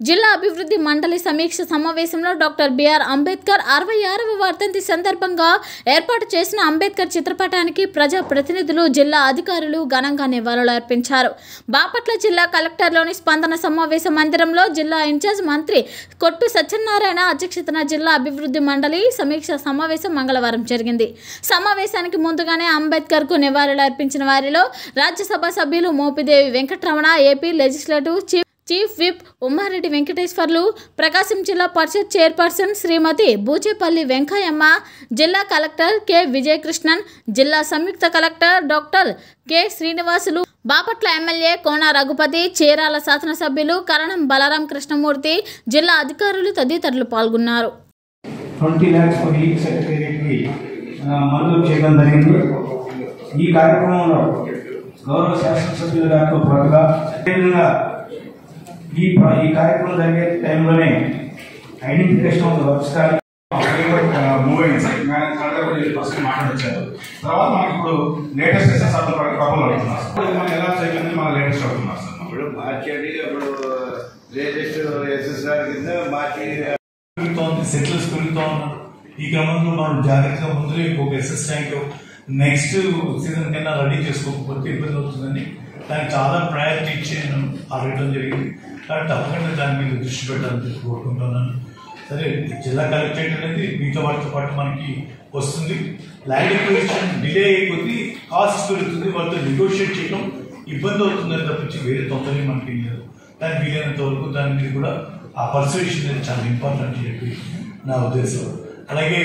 జిల్లా అభివృద్ధి మండలి సమీక్ష సమావేశంలో డాక్టర్ బిఆర్ అంబేద్కర్ అరవై ఆరవ వర్ధంతి సందర్భంగా ఏర్పాటు చేసిన అంబేద్కర్ చిత్రపటానికి ప్రజా ప్రతినిధులు జిల్లా అధికారులు ఘనంగా నివాళులు అర్పించారు. బాపట్ల జిల్లా కలెక్టర్లోని స్పందన సమావేశ మందిరంలో జిల్లా ఇన్ఛార్జ్ మంత్రి కొట్టు సత్యనారాయణ అధ్యక్షతన జిల్లా అభివృద్ధి మండలి సమీక్ష సమావేశం మంగళవారం జరిగింది. సమావేశానికి ముందుగానే అంబేద్కర్కు నివాళులు అర్పించిన వారిలో Rajya Sabha Mopidevi Venkataramana AP legislative chief chief whip Ummareddy Venkateswarlu Prakasam Zilla Parishad chairperson Shrimati Boochepalli Venkayamma జిల్లా కలెక్టర్ కె విజయకృష్ణన్ జిల్లా సంయుక్త collector doctor K Srinivasulu Bapatla MLA Kona Raghupathi Chirala శాసనసభ్యులు కరణం బలరాం కృష్ణమూర్తి జిల్లా అధికారులు తదితరులు పాల్గొన్నారు. ఈ కార్యక్రమంలో గౌరవ శాసనసభ్యుల గారితో పాటుగా ఈ ఈ కార్యక్రమం జరిగే టైంలోనే ఐడెంటిఫికేషన్ ఆఫ్ వర్క్స్ ఫస్ట్ మాట్లాడొచ్చారు. తర్వాత మనకి ఇప్పుడు లేటెస్ట్ ఎస్ఎస్ అర్థం ప్రాబ్లం అవుతున్నారు. ఇప్పుడు మనం ఎలా చేయగలిగింది మన లేటెస్ట్ అవుతున్నారు సార్. ఇప్పుడు మార్చేది ఇప్పుడు లేటెస్ట్ ఎస్ఎస్ఆర్ కింద మార్చి పెరుగుతూ ఉంది సెటిల్స్ పెరుగుతూ ఉన్నారు ఈ క్రమంలో మనం జాగ్రత్తగా ముందులో ఇంకొక ఎస్ఎస్ ట్యాంక్ నెక్స్ట్ సీజన్ కన్నా రెడీ చేసుకోకపోతే ఇబ్బంది అవుతుందని దానికి చాలా ప్రయారిటీ ఇచ్చి నేను అడగడం జరిగింది. కాబట్టి తప్పకుండా దాని మీద దృష్టి పెట్టాలని కోరుకుంటున్నాను. సరే జిల్లా కలెక్టరేట్ అనేది మిగతా వాటితో పాటు మనకి వస్తుంది. ల్యాండ్ ఎక్విజిషన్ డిలే అయిపోతే కాస్ట్ పెరుగుతుంది వాళ్ళతో నెగోషియేట్ చేయడం ఇబ్బంది అవుతుందని తప్పించి వేరే తొందరగా మనకి లేదు. దాని వీలైనంత వరకు దాని మీద కూడా ఆ పర్సువేషన్ అనేది చాలా ఇంపార్టెంట్ అని చెప్పి నా ఉద్దేశం. అలాగే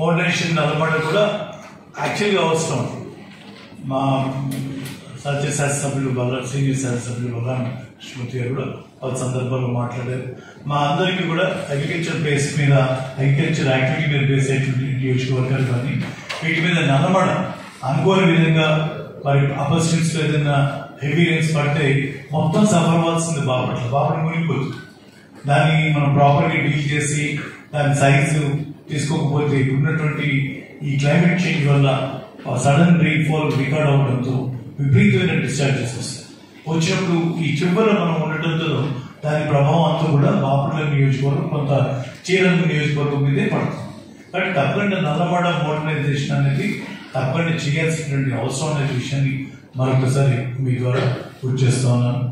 మోడరేషన్ నలబడ కూడా యాక్చువల్గా అవసరం. మా సత్య శాస్త్రసభ్యులు బలరాం సీనియర్ శాస్త్రసభ్యులు బలరాం కృష్ణమూర్తి గారు కూడా వాళ్ళ సందర్భంలో మాట్లాడారు. మా అందరికీ కూడా అగ్రికల్చర్ బేస్ మీద అగ్రికల్చర్ యాక్టివిటీ మీద బేస్ అయినటువంటి నియోజకవర్గాలు కానీ వీటి మీద నలమడ అనుకోని విధంగా మరి అపర్చునిటీస్ ఏదైనా హెవీ రేన్స్ పడితే మొత్తం సఫర్ అవ్వాల్సింది బాపట్ల. బాపట్ల మునిగిపోతుంది. దాన్ని మనం ప్రాపర్గా డీల్ చేసి దాని సైజు తీసుకోకపోతే ఉన్నటువంటి ఈ క్లైమేట్ చేంజ్ వల్ల సడన్ రైన్ఫాల్ రికార్డ్ అవడంతో విపరీతమైన డిశ్చార్జెస్ వస్తాయి. వచ్చినప్పుడు ఈ చివర మనం ఉండటంతో దాని ప్రభావం అంతా కూడా బాపట్ల నియోజకవర్గం కొంత చీరంగ నియోజకవర్గం మీదే పడుతుంది. కానీ తప్పకుండా నల్లమాడ మోడర్నైజేషన్ అనేది తప్పకుండా చేయాల్సినటువంటి అవసరం అనే విషయాన్ని మరొకసారి మీ ద్వారా గుర్తు చేస్తా ఉన్నాను.